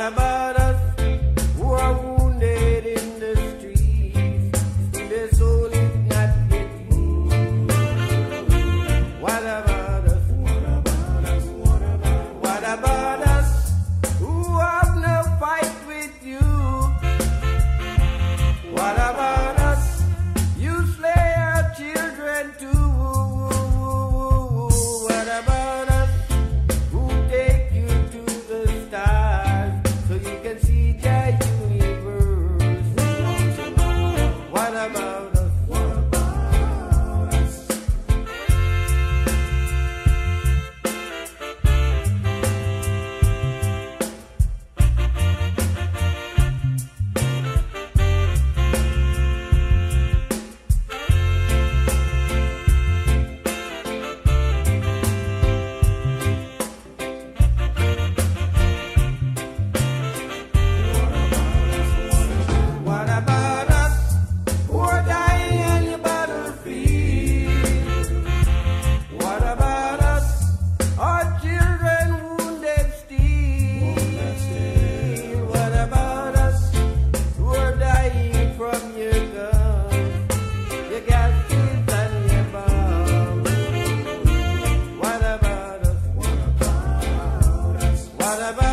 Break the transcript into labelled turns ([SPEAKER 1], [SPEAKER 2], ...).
[SPEAKER 1] Alaba. Ba-da-ba.